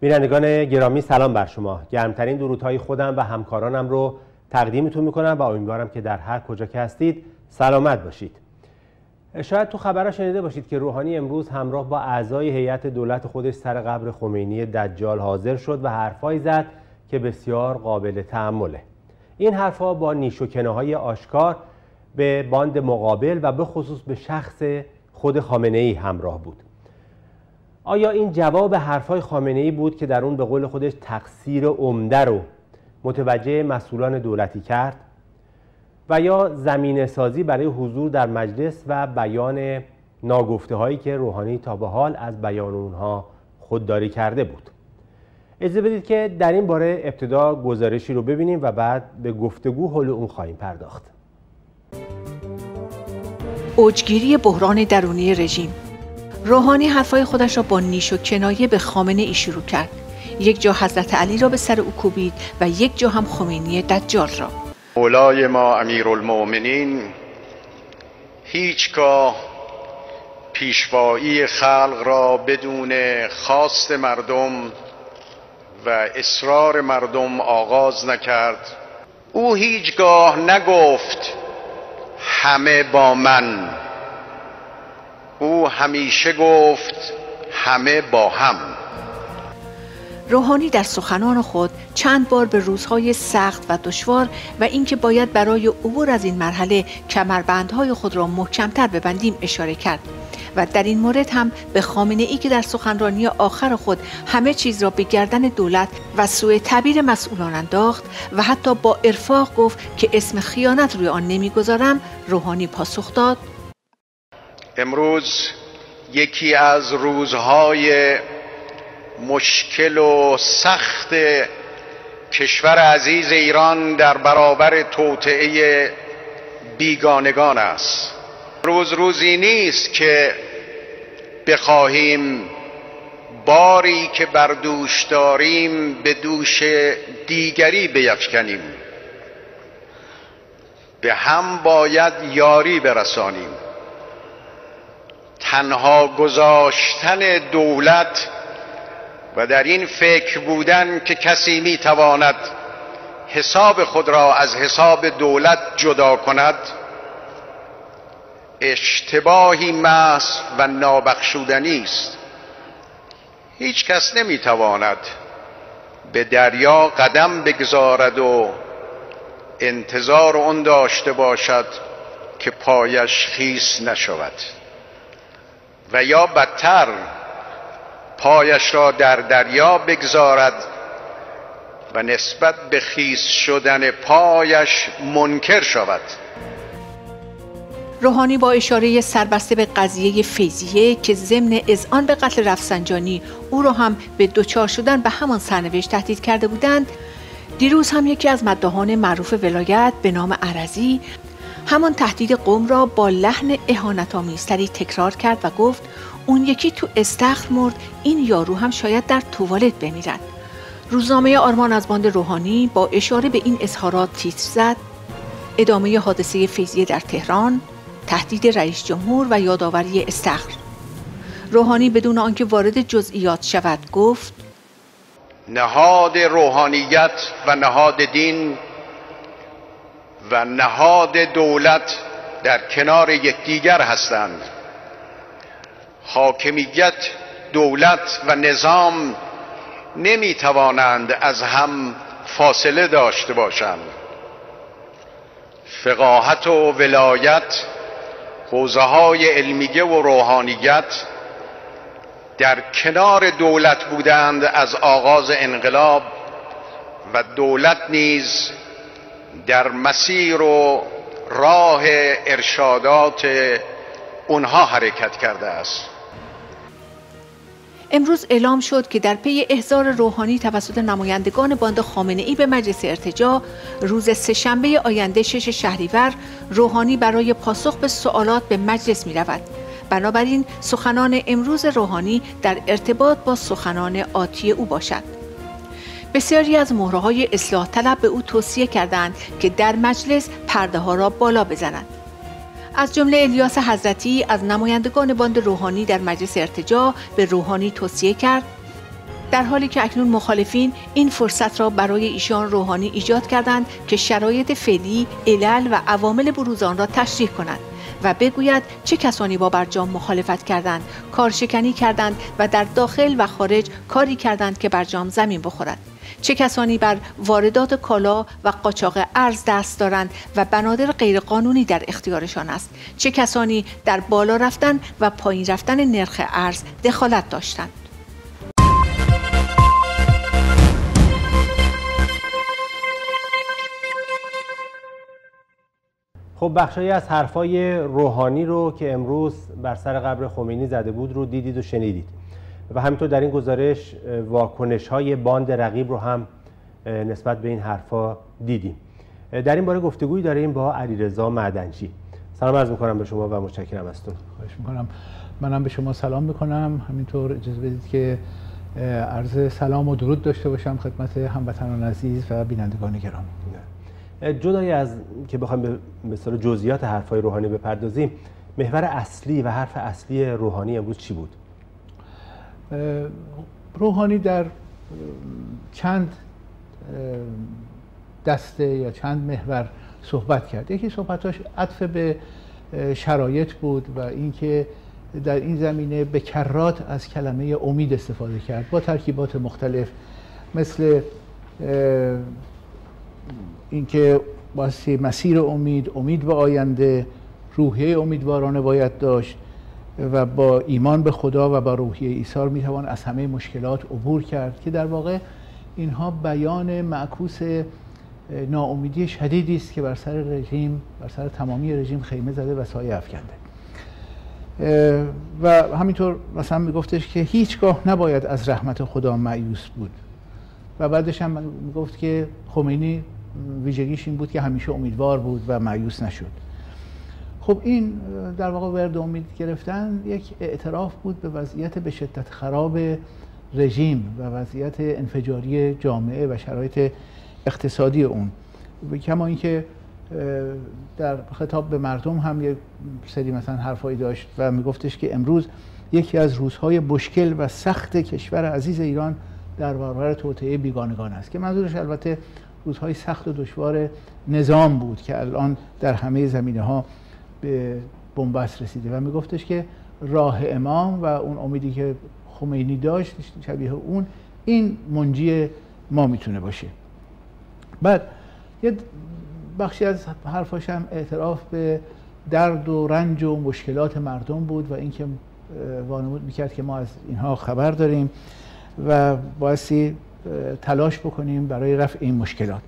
بینندگان گرامی سلام بر شما. گرمترین درودهای خودم و همکارانم رو تقدیمتون می‌کنم و امیدوارم که در هر کجا که هستید سلامت باشید. شاید تو خبرها شنیده باشید که روحانی امروز همراه با اعضای هیئت دولت خودش سر قبر خمینی دجال حاضر شد و حرفایی زد که بسیار قابل تحمله این حرفها با نیش و های آشکار به باند مقابل و به خصوص به شخص خود خامنه ای همراه بود. آیا این جواب حرفهای خامنه ای بود که در اون به قول خودش تقصیر عمده رو متوجه مسئولان دولتی کرد؟ و یا زمین سازی برای حضور در مجلس و بیان ناگفته هایی که روحانی تا به حال از بیان اونها خودداری کرده بود؟ اجازه بدید که در این باره ابتدا گزارشی رو ببینیم و بعد به گفتگو حول اون خواهیم پرداخت. اوجگیری بحران درونی رژیم. روحانی حرفای خودش را با نیش و کنایه به خامنه ای شروع کرد. یک جا حضرت علی را به سر او کوبید و یک جا هم خمینی دجال را. مولای ما امیرالمؤمنین هیچگاه پیشوایی خلق را بدون خواست مردم و اصرار مردم آغاز نکرد. او هیچگاه نگفت همه با من. او همیشه گفت همه با هم. روحانی در سخنان خود چند بار به روزهای سخت و دشوار و اینکه باید برای عبور از این مرحله کمربندهای خود را محکمتر ببندیم اشاره کرد و در این مورد هم به خامنه ای که در سخنرانی آخر خود همه چیز را به گردن دولت و سوء تعبیر مسئولان انداخت و حتی با ارفاق گفت که اسم خیانت روی آن نمی‌گذارم روحانی پاسخ داد. امروز یکی از روزهای مشکل و سخت کشور عزیز ایران در برابر توطعه بیگانگان است. روز روزی نیست که بخواهیم باری که بر دوش داریم به دوش دیگری بیفکنیم. به هم باید یاری برسانیم. تنها گذاشتن دولت و در این فکر بودن که کسی می تواند حساب خود را از حساب دولت جدا کند اشتباهی محض و نابخشودنی است. هیچ کس نمی تواند به دریا قدم بگذارد و انتظار اون داشته باشد که پایش خیس نشود. و یا بدتر پایش را در دریا بگذارد و نسبت به خیس شدن پایش منکر شود. روحانی با اشاره سربسته به قضیه فیزیه که ضمن اذعان به قتل رفسنجانی او را هم به دوچار شدن به همان سرنوشت تهدید کرده بودند دیروز هم یکی از مدهان معروف ولایت به نام عرزی همان تهدید قوم را با لحن اهانت آمیزتری تکرار کرد و گفت اون یکی تو استخر مرد این یارو هم شاید در توالت بمیرد. روزنامه آرمان از باند روحانی با اشاره به این اظهارات تیتر زد. ادامه حادثه فیزیه در تهران تهدید رئیس جمهور و یادآوری استخر. روحانی بدون آنکه وارد جزئیات شود گفت نهاد روحانیت و نهاد دین و نهاد دولت در کنار یکدیگر هستند. حاکمیت دولت و نظام نمی توانند از هم فاصله داشته باشند. فقاهت و ولایت حوزه های علمیه و روحانیت در کنار دولت بودند از آغاز انقلاب و دولت نیز در مسیر و راه ارشادات اونها حرکت کرده است امروز اعلام شد که در پی احضار روحانی توسط نمایندگان باند خامنه ای به مجلس ارتجا روز سهشنبه آینده شش شهریور روحانی برای پاسخ به سوالات به مجلس می رود. بنابراین سخنان امروز روحانی در ارتباط با سخنان آتی او باشد. بسیاری از مهره های اصلاح طلب به او توصیه کردند که در مجلس پرده ها را بالا بزنند. از جمله الیاس حضرتی از نمایندگان باند روحانی در مجلس ارتجا به روحانی توصیه کرد در حالی که اکنون مخالفین این فرصت را برای ایشان روحانی ایجاد کردند که شرایط فعلی، علل و عوامل بروز آن را تشریح کنند و بگوید چه کسانی با برجام مخالفت کردند، کارشکنی کردند و در داخل و خارج کاری کردند که برجام زمین بخورد. چه کسانی بر واردات کالا و قاچاق ارز دست دارند و بنادر غیرقانونی در اختیارشان است؟ چه کسانی در بالا رفتن و پایین رفتن نرخ ارز دخالت داشتند؟ خب بخشایی از حرفای روحانی رو که امروز بر سر قبر خمینی زده بود رو دیدید و شنیدید. و همینطور در این گزارش واکنش های باند رقیب رو هم نسبت به این حرفا دیدیم. در این باره گفتگویی داریم با علیرضا معدنچی. سلام عرض می‌کنم به شما و متشکرم ازتون خواهش می‌کنم. منم به شما سلام می‌کنم. همینطور اجازه بدید که عرض سلام و درود داشته باشم خدمت هموطنان عزیز و بینندگان گرامی. جدای از که بخوایم به مثال جزئیات حرفای روحانی بپردازیم محور اصلی و حرف اصلی روحانی امروز چی بود؟ روحانی در چند دسته یا چند محور صحبت کرد. یکی صحبتاش عطف به شرایط بود و اینکه در این زمینه به کرات از کلمه امید استفاده کرد با ترکیبات مختلف مثل اینکه باستی مسیر امید امید به آینده روحیه امیدوارانه باید داشت. و با ایمان به خدا و با روحیه ایثار می‌توان از همه مشکلات عبور کرد که در واقع اینها بیان معکوس ناامیدی شدیدی است که بر سر رژیم بر سر تمامی رژیم خیمه زده و سایه افکنده. و همینطور مثلا میگفتش که هیچگاه نباید از رحمت خدا معیوس بود. و بعدش هم می‌گفت که خمینی ویژگیش این بود که همیشه امیدوار بود و معیوس نشد. خب این در واقع ورد امید گرفتن یک اعتراف بود به وضعیت به شدت خراب رژیم و وضعیت انفجاری جامعه و شرایط اقتصادی اون. کما اینکه در خطاب به مردم هم یک سری مثلا حرفایی داشت و میگفتش که امروز یکی از روزهای مشکل و سخت کشور عزیز ایران در برابر توطئه بیگانگان است که منظورش البته روزهای سخت و دشوار نظام بود که الان در همه زمینه ها به بنبست رسیده و میگفتش که راه امام و اون امیدی که خمینی داشت شبیه اون این منجی ما می‌تونه باشه. بعد یه بخشی از حرفاش هم اعتراف به درد و رنج و مشکلات مردم بود و اینکه وانمود می‌کرد که ما از اینها خبر داریم و بایستی تلاش بکنیم برای رفع این مشکلات.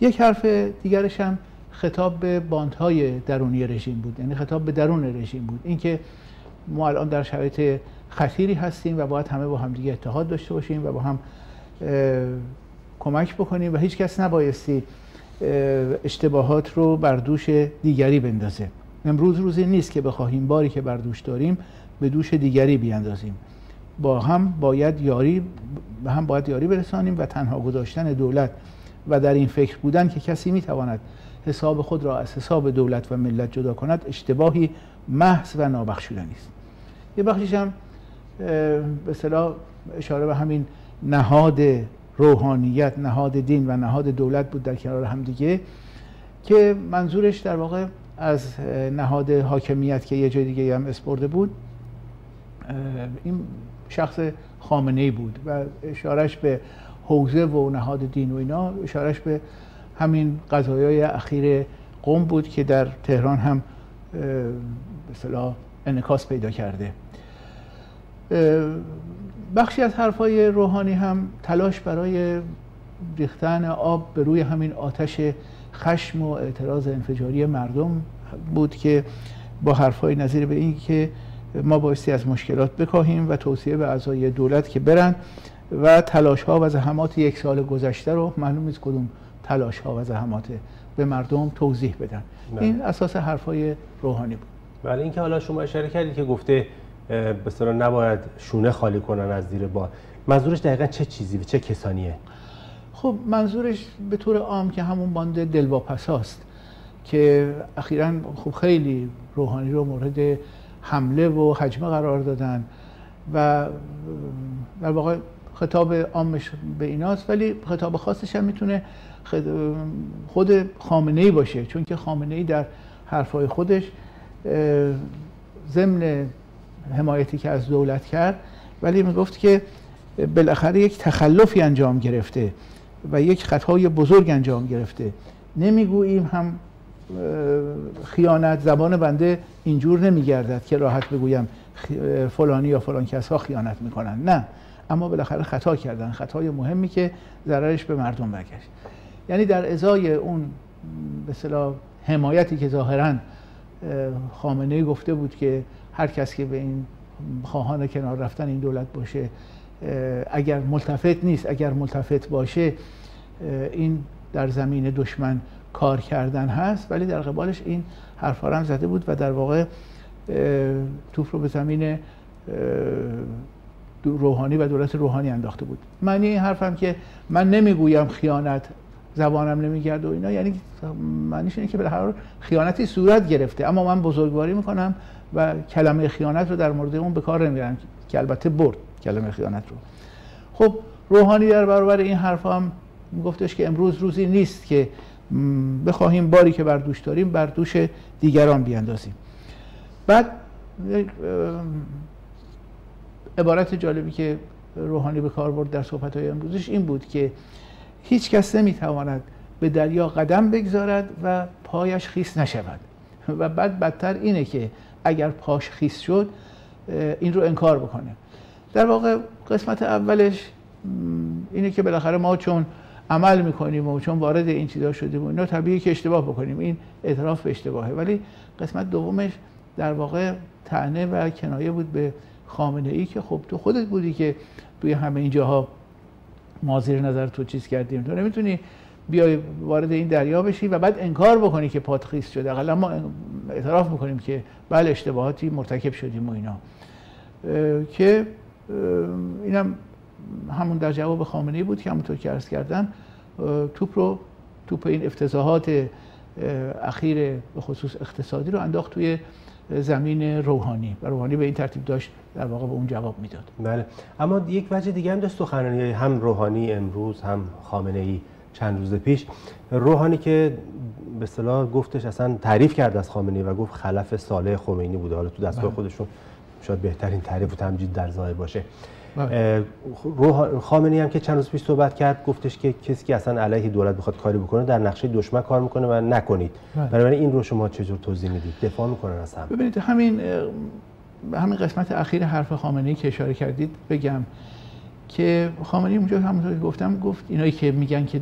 یک حرف دیگرش هم خطاب به باندهای درونی رژیم بود یعنی خطاب به درون رژیم بود. اینکه ما الان در شرایط خطیری هستیم و باید همه با هم دیگه اتحاد داشته باشیم و با هم کمک بکنیم و هیچ کس نبایستی اشتباهات رو بر دوش دیگری بندازه. امروز روزی نیست که بخواهیم باری که بر دوش داریم به دوش دیگری بیاندازیم. با هم باید یاری به هم باید یاری برسانیم و تنها گذاشتن دولت و در این فکر بودن که کسی می‌تواند حساب خود را از حساب دولت و ملت جدا کند اشتباهی محض و نابخشودنی است یه بخشیش هم به صلاح اشاره به همین نهاد روحانیت نهاد دین و نهاد دولت بود در کنار هم دیگه که منظورش در واقع از نهاد حاکمیت که یه جای دیگه هم اسپرده بود این شخص خامنه ای بود و اشارش به حوزه و نهاد دین و اینا اشارش به همین قضایای اخیر قوم بود که در تهران هم به انکاس پیدا کرده. بخشی از حرفای روحانی هم تلاش برای ریختن آب به روی همین آتش خشم و اعتراض انفجاری مردم بود که با حرفای نظیر به این که ما بایستی از مشکلات بکاهیم و توصیه به اعضای دولت که برن و تلاش ها و زحمات یک سال گذشته رو معلوم نیست کدوم تلاش ها و زحمات به مردم توضیح بدن. بله. این اساس حرفای روحانی بود. بله اینکه حالا شما اشاره کردید که گفته به نباید شونه خالی کنن از زیر بار. منظورش دقیقا چه چیزی و چه کسانیه؟ خب منظورش به طور عام که همون باند دلواپس هاست که اخیرا خب خیلی روحانی رو مورد حمله و حجمه قرار دادن و در واقع خطاب عامش به ایناست ولی خطاب خاصش هم می‌تونه خود خامنه ای باشه چون که خامنه ای در حرفای خودش ضمن حمایتی که از دولت کرد. ولی می‌گفت که بالاخره یک تخلفی انجام گرفته و یک خطای بزرگ انجام گرفته. نمی‌گوییم هم خیانت زبان بنده اینجور نمیگردد که راحت بگویم فلانی یا فلان کس ها خیانت می‌کنن. نه. اما بالاخره خطا کردن. خطای مهمی که ضررش به مردم برگشت. یعنی در ازای اون به صلاح حمایتی که ظاهرا خامنه گفته بود که هر کس که به این خواهان کنار رفتن این دولت باشه اگر ملتفت نیست اگر ملتفت باشه این در زمین دشمن کار کردن هست. ولی در قبالش این حرفا هم زده بود و در واقع توپ رو به زمین روحانی و دولت روحانی انداخته بود. معنی این حرفم که من نمی‌گویم خیانت زبانم نمیگرد و اینا یعنی معنیش اینه که بالاخره خیانتی صورت گرفته. اما من بزرگواری می‌کنم و کلمه خیانت رو در مورد اون به کار نمی‌برم که البته برد کلمه خیانت رو. خب روحانی در برابر این حرف هم گفتش که امروز روزی نیست که بخواهیم باری که بر دوش داریم بر دوش دیگران بیاندازیم. بعد عبارت جالبی که روحانی به کار برد در صحبت های امروزش این بود که هیچ کس نمی‌تواند به دریا قدم بگذارد و پایش خیس نشود. و بعد بدتر اینه که اگر پاش خیس شد این رو انکار بکنه. در واقع قسمت اولش اینه که بالاخره ما چون عمل می‌کنیم و چون وارد این چیزا شدیم و اینا طبیعی که اشتباه بکنیم. این اعتراف به اشتباهه. ولی قسمت دومش در واقع تعنه و کنایه بود به خامنه ای که خب تو خودت بودی که توی همه این جاها ما زیر نظر تو چیز کردیم. تو نمی‌تونی بیای وارد این دریا بشی و بعد انکار بکنی که پاتخیس شده. اقلا ما اعتراف می‌کنیم که بله اشتباهاتی مرتکب شدیم و اینا. که اینم همون در جواب خامنه بود که همونطور که عرض کردم توپ رو توپ این افتضاحات اخیر به خصوص اقتصادی رو انداخت توی زمین روحانی و روحانی به این ترتیب داشت در واقع به اون جواب می‌داد بله اما یک وجه دیگه هم داشت سخنرانی هم روحانی امروز هم خامنه ای چند روز پیش روحانی که به اصطلاح گفتش اصلا تعریف کرد از خامنه و گفت خلف صالح خمینی بوده حالا تو دستگاه بله. خودشون شاید بهترین تعریف و تمجید در ظاهر باشه. خامنه‌ای هم که چند روز پیش صحبت کرد گفتش که کسی که اصلا علیه دولت بخواد کاری بکنه در نقشه دشمن کار می‌کنه و نکنید. بله. برای این رو شما چجور توضیح می‌دید؟ دفاع می‌کنن از هم. ببینید همین همین قسمت اخیر حرف خامنه‌ای که اشاره کردید بگم که خامنه‌ای اونجا همونطور که گفتم گفت اینایی که میگن که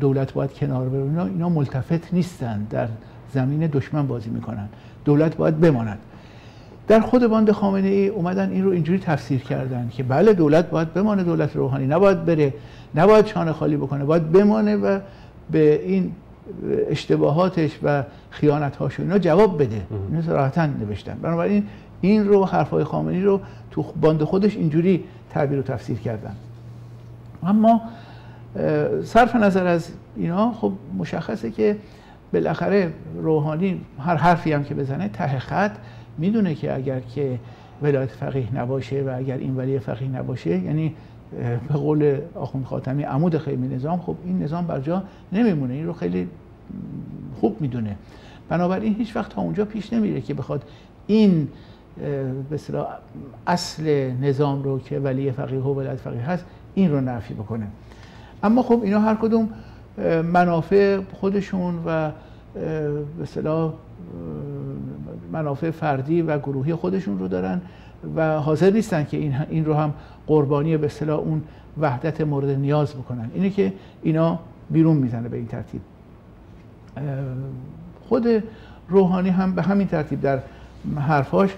دولت باید کنار بره اینا اینا ملتفت نیستن در زمین دشمن بازی می‌کنن. دولت باید بماند. در خود باند خامنه ای اومدن این رو اینجوری تفسیر کردن که بله دولت باید بمانه دولت روحانی نباید بره نباید شانه خالی بکنه باید بمانه و به این اشتباهاتش و خیانتهاش اینا جواب بده. اینو صراحتا نوشتن. بنابراین این رو حرفای خامنی رو تو باند خودش اینجوری تعبیر و تفسیر کردن. اما صرف نظر از اینا خب مشخصه که بالاخره روحانی هر حرفی هم که بزنه ته خط می‌دونه که اگر که ولایت فقیه نباشه و اگر این ولی فقیه نباشه یعنی به قول آخوند خاتمی عمود خیمه نظام خب این نظام بر جا نمیمونه. این رو خیلی خوب می‌دونه. بنابراین هیچ وقت تا اونجا پیش نمیره که بخواد این به اصل نظام رو که ولی فقیه و ولایت فقیه هست این رو نفی بکنه. اما خب اینا هر کدوم منافع خودشون و به منافع فردی و گروهی خودشون رو دارن و حاضر نیستن که این, رو هم قربانی به اصطلاح اون وحدت مورد نیاز بکنن. اینه که اینا بیرون می‌زنه به این ترتیب. خود روحانی هم به همین ترتیب در حرفاش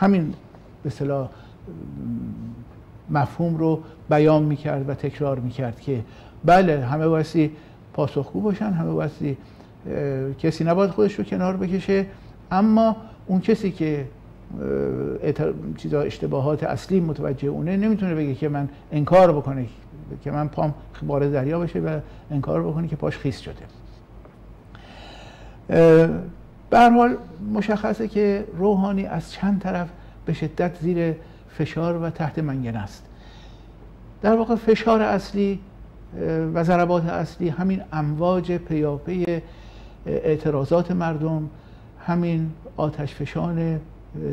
همین به اصطلاح مفهوم رو بیان می‌کرد و تکرار می‌کرد که بله همه بایستی پاسخگو باشن همه بایستی کسی نباید خودش رو کنار بکشه. اما اون کسی که چیزا اشتباهات اصلی متوجه اونه نمی‌تونه بگه که من انکار بکنه که من پام وارد دریا بشه و انکار بکنه که پاش خیس شده. به حال مشخصه که روحانی از چند طرف به شدت زیر فشار و تحت منگنه است. در واقع فشار اصلی و ضربات اصلی همین امواج پیاپی اعتراضات مردم همین آتش فشان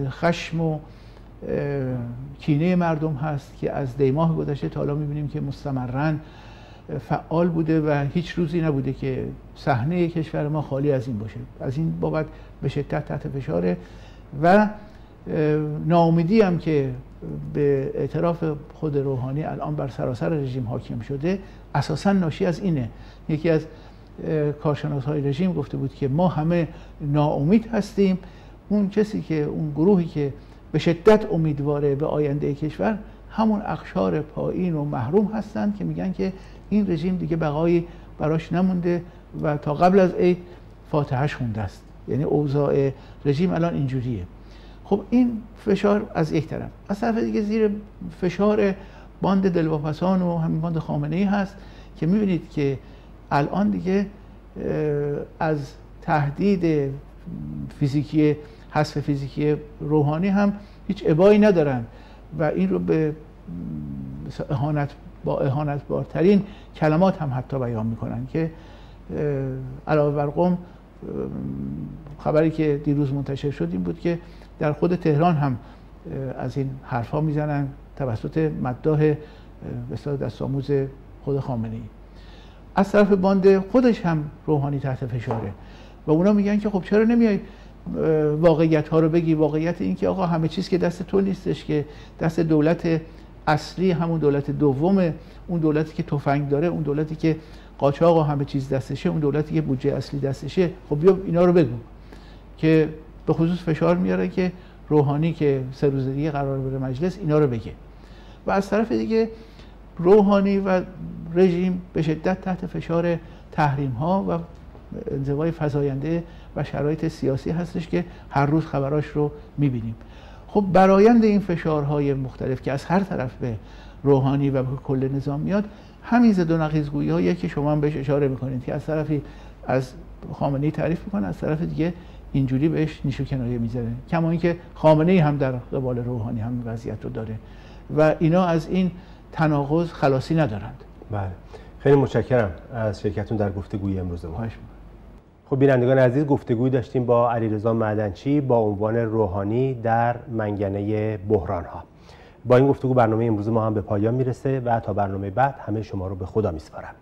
خشم و کینه مردم هست که از دیماه گذشته تا حالا می‌بینیم که مستمرن فعال بوده و هیچ روزی نبوده که صحنه کشور ما خالی از این باشه. از این بابت به شدت تحت فشاره و ناامیدی هم که به اعتراف خود روحانی الان بر سراسر رژیم حاکم شده اساسا ناشی از اینه. یکی از کارشناس های رژیم گفته بود که ما همه ناامید هستیم. اون کسی که اون گروهی که به شدت امیدواره به آینده کشور همون اخشار پایین و محروم هستند که میگن که این رژیم دیگه بقایی براش نمونده و تا قبل از عید فاتحش خونده است. یعنی اوضاع رژیم الان اینجوریه. خب این فشار از یک طرف. از طرف دیگه زیر فشار باند دلواپسان و همین باند خامنه ای هست که می‌بینید که الان دیگه از تهدید فیزیکی حذف فیزیکی روحانی هم هیچ ابایی ندارن و این رو به اهانت با اهانت بارترین کلمات هم حتی بیان می‌کنن که علاوه بر قوم خبری که دیروز منتشر شد این بود که در خود تهران هم از این حرفها می‌زنن توسط مداح به دست آموز خود خامنه ای از طرف باند خودش هم روحانی تحت فشاره. و اونا میگن که خب چرا نمیای واقعیت ها رو بگی؟ واقعیت این که آقا همه چیز که دست تو نیستش که دست دولت اصلی همون دولت دومه اون دولتی که تفنگ داره اون دولتی که قاچاق و همه چیز دستشه اون دولتی که بودجه اصلی دستشه. خب بیا اینا رو بگو. که به خصوص فشار میاره که روحانی که سه روز دیگه قرار بره مجلس اینا رو بگه. و از طرف دیگه روحانی و رژیم به شدت تحت فشار تحریم ها و انزوای فزاینده و شرایط سیاسی هستش که هر روز خبراش رو می‌بینیم. خب برایند این فشارهای مختلف که از هر طرف به روحانی و به کل نظام میاد همین زد و نقیزگویی که شما بهش اشاره می‌کنید که از طرفی از خامنه تعریف می‌کنه از طرف دیگه اینجوری بهش نیشو کنایه می‌زنه. کما اینکه خامنه هم در قبال روحانی هم وضعیت رو داره. و اینا از این تناقض خلاصی ندارند. بله. خیلی متشکرم از شرکتتون در گفتگوی امروز ما. خب بینندگان عزیز گفتگوی داشتیم با علیرضا معدنچی با عنوان روحانی در منگنه بحران ها با این گفتگو برنامه امروز ما هم به پایان می‌رسه و تا برنامه بعد همه شما رو به خدا میسپارم.